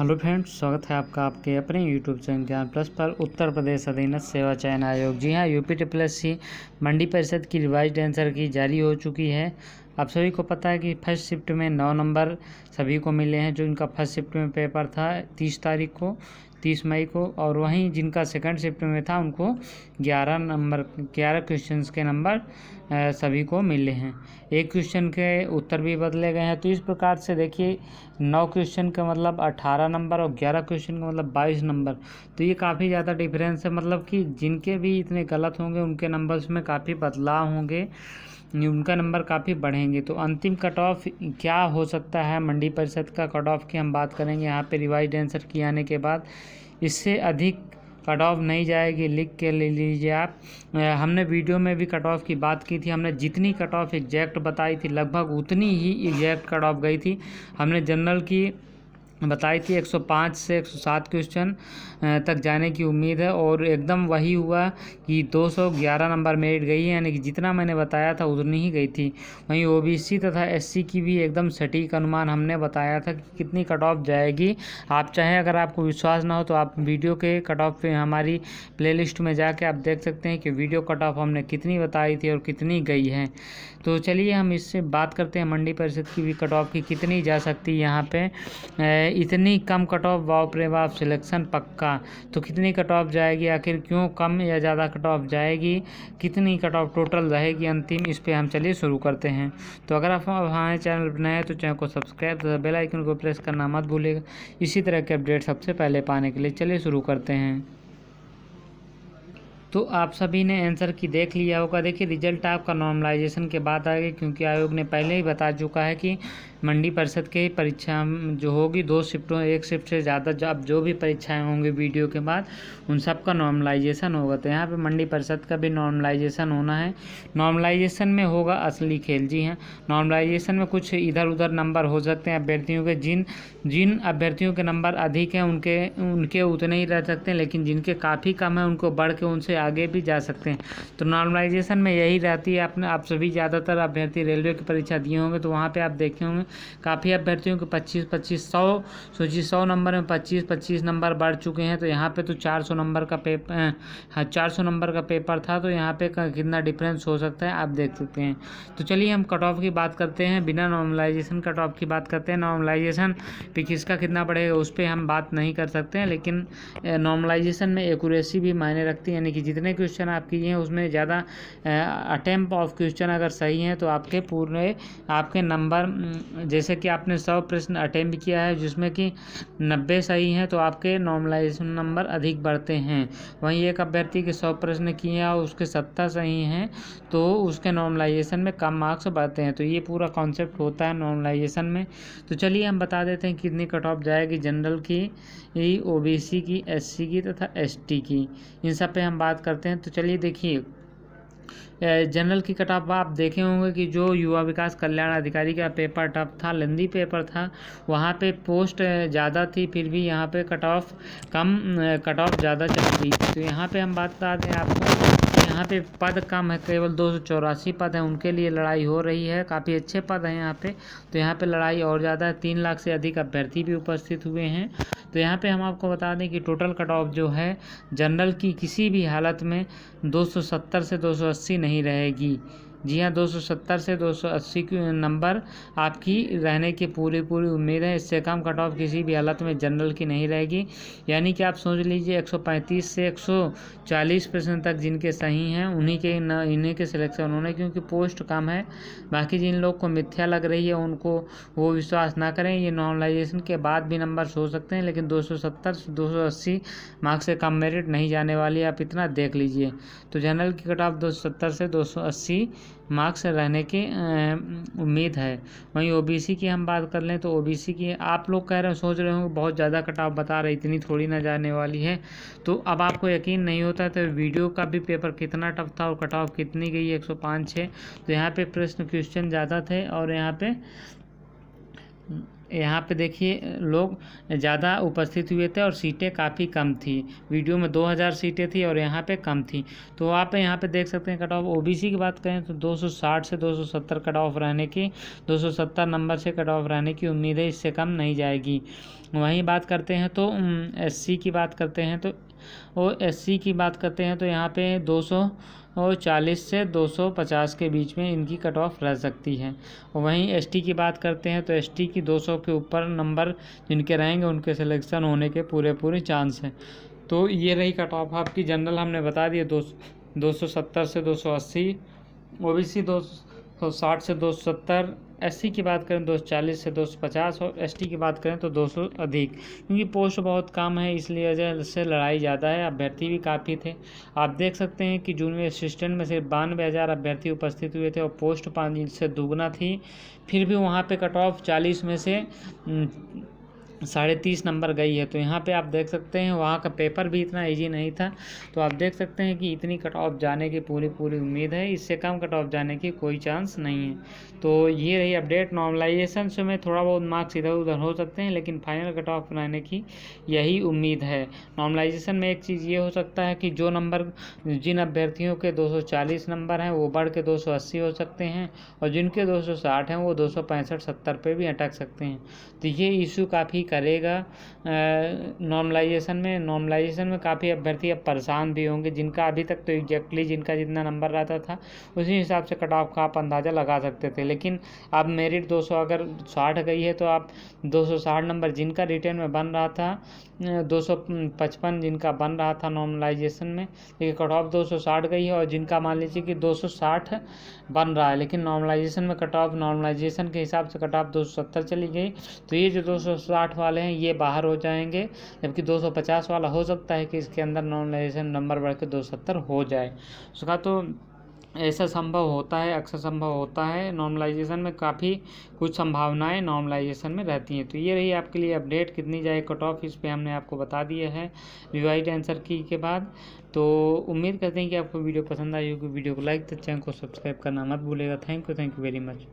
Hello friends, स्वागत है आपका आपके अपने यूट्यूब चैनल ज्ञान प्लस पर। उत्तर प्रदेश अधीनस्थ सेवा चयन आयोग। जी हाँ यूपी टी प्लस सी मंडी परिषद की रिवाइज आंसर की जारी हो चुकी है। आप सभी को पता है कि फ़र्स्ट शिफ्ट में नौ नंबर सभी को मिले हैं, जो इनका फ़र्स्ट शिफ्ट में पेपर था, तीस तारीख को। तीस मई को और वहीं जिनका सेकंड शिफ्ट में था, उनको ग्यारह नंबर, ग्यारह क्वेश्चंस के नंबर सभी को मिले हैं। एक क्वेश्चन के उत्तर भी बदले गए हैं। तो इस प्रकार से देखिए, नौ क्वेश्चन का मतलब अठारह नंबर और ग्यारह क्वेश्चन का मतलब बाईस नंबर तो ये काफ़ी ज़्यादा डिफरेंस है। मतलब कि जिनके भी इतने गलत होंगे, उनके नंबर्स में काफ़ी बदलाव होंगे। उनका नंबर काफ़ी बढ़ेंगे। तो अंतिम कट ऑफ़ क्या हो सकता है? मंडी परिषद का कट ऑफ़ की हम बात करेंगे। यहाँ पे रिवाइज आंसर की आने के बाद इससे अधिक कट ऑफ़ नहीं जाएगी। लिख के ले लीजिए आप। हमने वीडियो में भी कट ऑफ़ की बात की थी। हमने जितनी कट ऑफ़ एग्जैक्ट बताई थी, लगभग उतनी ही एग्जैक्ट कट ऑफ़ गई थी। हमने जनरल की बताई थी 105 से 107 क्वेश्चन तक जाने की उम्मीद है और एकदम वही हुआ कि 211 नंबर मेरिट गई है, यानी कि जितना मैंने बताया था उतनी ही गई थी। वहीं ओबीसी तथा एससी की भी एकदम सटीक अनुमान हमने बताया था कि कितनी कट ऑफ़ जाएगी। आप चाहें अगर आपको विश्वास ना हो तो आप वीडियो के कट ऑफ़ पे हमारी प्लेलिस्ट में जाके आप देख सकते हैं कि वीडियो कट ऑफ़ हमने कितनी बताई थी और कितनी गई है। तो चलिए हम इससे बात करते हैं मंडी परिषद की भी कट ऑफ़ की कितनी जा सकती है यहाँ पे। इतनी कम कट ऑफ़ बाप रे सिलेक्शन पक्का। तो कितनी कट ऑफ़ जाएगी, आखिर क्यों कम या ज़्यादा कट ऑफ़ जाएगी? कितनी कट ऑफ़ टोटल रहेगी अंतिम? इस पर हम चलिए शुरू करते हैं। तो अगर आप हमारे चैनल पर नए तो चैनल को सब्सक्राइब तथा बेल आइकन को प्रेस करना मत भूलिएगा। इसी तरह के अपडेट सबसे पहले पाने के लिए चलिए शुरू करते हैं। तो आप सभी ने आंसर की देख लिया होगा। देखिए रिज़ल्ट आपका नॉर्मलाइजेशन के बाद आएगा, क्योंकि आयोग ने पहले ही बता चुका है कि मंडी परिषद के परीक्षा जो होगी, दो शिफ्टों, एक शिफ्ट से ज़्यादा जो अब जो भी परीक्षाएँ होंगी वीडियो के बाद, उन सब का नॉर्मलाइजेशन होगा। तो यहाँ पे मंडी परिषद का भी नॉर्मलाइजेशन होना है। नॉर्मलाइजेशन में होगा असली खेल, जी हाँ। नॉर्मलाइजेशन में कुछ इधर उधर नंबर हो सकते हैं अभ्यर्थियों के। जिन जिन अभ्यर्थियों के नंबर अधिक हैं, उनके उनके उतने ही रह सकते हैं, लेकिन जिनके काफ़ी कम है, उनको बढ़ के उनसे आगे भी जा सकते हैं। तो नॉर्मलाइजेशन में यही रहती है आपने आप सभी ज़्यादातर अभ्यर्थी रेलवे की परीक्षा दिए होंगे तो वहाँ पर आप देखे होंगे काफ़ी अभ्यर्थियों के पच्चीस पच्चीस सौ सोचिए सौ नंबर में पच्चीस पच्चीस नंबर बढ़ चुके हैं तो यहाँ पे तो चार सौ नंबर का पेपर हाँ चार सौ नंबर का पेपर था तो यहाँ पे कितना डिफरेंस हो सकता है, आप देख सकते हैं। तो चलिए हम कट ऑफ़ की बात करते हैं, बिना नॉर्मलाइजेशन कट ऑफ़ की बात करते हैं नॉर्मलाइजेशन पे किसका कितना बढ़ेगा, उस पर हम बात नहीं कर सकते हैं, लेकिन नॉर्मलाइजेशन में एकूरेसी भी मायने रखती है, यानी कि जितने क्वेश्चन आप किए हैं, उसमें ज़्यादा अटैम्प ऑफ़ क्वेश्चन अगर सही हैं तो आपके पूरे, आपके नंबर जैसे कि आपने सौ प्रश्न अटेम्प्ट किया है, जिसमें कि नब्बे सही हैं तो आपके नॉर्मलाइजेशन नंबर अधिक बढ़ते हैं। वहीं एक अभ्यर्थी के सौ प्रश्न किए हैं और उसके सत्तर सही हैं तो उसके नॉर्मलाइजेशन में कम मार्क्स बढ़ते हैं। तो ये पूरा कॉन्सेप्ट होता है नॉर्मलाइजेशन में। तो चलिए हम बता देते हैं कितनी कट ऑफ़ जाएगी जनरल की ओबीसी की, एससी की तथा एसटी की। इन सब पे हम बात करते हैं। तो चलिए देखिए जनरल की कट ऑफ़ आप देखे होंगे कि जो युवा विकास कल्याण अधिकारी का पेपर टफ था लंदी पेपर था, वहाँ पे पोस्ट ज़्यादा थी, फिर भी यहाँ पे कट ऑफ़ कम कट ऑफ़ ज़्यादा चल रही तो यहाँ पे हम बात बता दें आपको यहाँ पे पद कम है, केवल दो सौ चौरासी पद हैं, उनके लिए लड़ाई हो रही है, काफ़ी अच्छे पद हैं यहाँ पे। तो यहाँ पे लड़ाई और ज़्यादा है, तीन लाख से अधिक अभ्यर्थी भी उपस्थित हुए हैं। तो यहाँ पे हम आपको बता दें कि टोटल कट ऑफ़ जो है, जनरल की किसी भी हालत में 270 से 280 नहीं रहेगी। जी हाँ 270 से 280 की नंबर आपकी रहने की पूरी पूरी उम्मीद है। इससे कम कट ऑफ़ किसी भी हालत में जनरल की नहीं रहेगी। यानी कि आप सोच लीजिए 135 से 140 परसेंट तक जिनके सही हैं, उन्हीं के न, इन्हीं के सिलेक्शन होने, क्योंकि पोस्ट कम है। बाकी जिन लोग को मिथ्या लग रही है, उनको वो विश्वास ना करें। ये नॉर्मलाइजेशन के बाद भी नंबर हो सकते हैं, लेकिन दो सौ सत्तर से दो मार्क्स से कम मेरिट नहीं जाने वाली, आप इतना देख लीजिए। तो जनरल की कट ऑफ़ दो सौ सत्तर से दो सौ अस्सी मार्क्स रहने की उम्मीद है। वहीं ओबीसी की हम बात कर लें तो ओबीसी की आप लोग कह रहे हो, सोच रहे हो बहुत ज़्यादा कटाव बता रहे, इतनी थोड़ी ना जाने वाली है। तो अब आपको यकीन नहीं होता तो वीडियो का भी पेपर कितना टफ था और कटाव कितनी गई, एक सौ तो यहाँ पे प्रश्न, क्वेश्चन ज़्यादा थे और यहाँ पे यहाँ पे देखिए, लोग ज़्यादा उपस्थित हुए थे और सीटें काफ़ी कम थी। वीडियो में 2000 सीटें थी और यहाँ पे कम थी। तो आप यहाँ पे देख सकते हैं कट ऑफ़। ओबीसी की बात करें तो 260 से 270 कट ऑफ़ रहने की 270 नंबर से कट ऑफ़ रहने की उम्मीद है इससे कम नहीं जाएगी। वहीं बात करते हैं तो एससी की बात करते हैं तो और एस की बात करते हैं तो यहाँ पे दो और चालीस से दो सौ पचास के बीच में इनकी कट ऑफ़ रह सकती है। और वहीं एसटी की बात करते हैं तो एसटी की दो सौ के ऊपर नंबर जिनके रहेंगे, उनके सिलेक्शन होने के पूरे पूरे चांस हैं। तो ये रही कट ऑफ़ आपकी जनरल हमने बता दिया, दो दो सौ सत्तर से दो सौ अस्सी ओ बी सी दो साठ से दो सौ सत्तर एस की बात करें दो चालीस से दो सौ पचास और एसटी की बात करें तो दो सौ अधिक, क्योंकि पोस्ट बहुत कम है, इसलिए वजह से लड़ाई ज़्यादा है, अभ्यर्थी भी काफ़ी थे। आप देख सकते हैं कि जूनियर असिस्टेंट में सिर्फ़ बानवे हज़ार अभ्यर्थी उपस्थित हुए थे और पोस्ट पाँच से दोगुना थी। फिर भी वहाँ पर कट ऑफ़ चालीस में से साढ़े तीस नंबर गई है तो यहाँ पे आप देख सकते हैं, वहाँ का पेपर भी इतना इजी नहीं था। तो आप देख सकते हैं कि इतनी कट ऑफ़ जाने की पूरी पूरी उम्मीद है, इससे कम कट ऑफ़ जाने की कोई चांस नहीं है। तो ये रही अपडेट नॉर्मलाइजेशन से में थोड़ा बहुत मार्क्स इधर उधर हो सकते हैं, लेकिन फाइनल कट ऑफ़ बनाने की यही उम्मीद है। नॉर्मलाइजेशन में एक चीज़ ये हो सकता है कि जो नंबर जिन अभ्यर्थियों के दो सौ चालीस नंबर हैं, वो बढ़ के दो सौ अस्सी हो सकते हैं, और जिनके दो सौ साठ हैं, वो दो सौ सत्तर पे भी अटक सकते हैं। तो ये इशू काफ़ी करेगा। नॉर्मलाइजेशन में नॉर्मलाइजेशन में काफ़ी अभ्यर्थी अब परेशान भी होंगे। जिनका अभी तक तो एग्जैक्टली जिनका जितना नंबर रहता था, उसी हिसाब से कट ऑफ़ का आप अंदाज़ा लगा सकते थे। लेकिन अब मेरिट 200 अगर 60 गई है तो आप 260 नंबर जिनका रिटर्न में बन रहा था 255 जिनका बन रहा था नॉर्मलाइजेशन में, लेकिन कट ऑफ़ 260 गई है और जिनका मान लीजिए कि 260 बन रहा है, लेकिन नॉर्मलाइजेशन में कट ऑफ़ नॉर्मलाइजेशन के हिसाब से कट ऑफ़ दो सौ सत्तर चली गई तो ये जो 260 वाले हैं, ये बाहर हो जाएँगे, जबकि 250 वाला हो सकता है कि इसके अंदर नॉर्मलाइजेशन नंबर बढ़ के दो हो जाए। उसका तो ऐसा संभव होता है, अक्सर संभव होता है नॉर्मलाइजेशन में काफ़ी कुछ संभावनाएँ नॉर्मलाइजेशन में रहती हैं। तो ये रही आपके लिए अपडेट कितनी जाए कट ऑफ़ इस पर हमने आपको बता दिया है रिवाइज आंसर की के बाद। तो उम्मीद करते हैं कि आपको वीडियो पसंद आई होगी, वीडियो को लाइक तो चैनल को सब्सक्राइब करना मत भूलेगा thank you thank you very much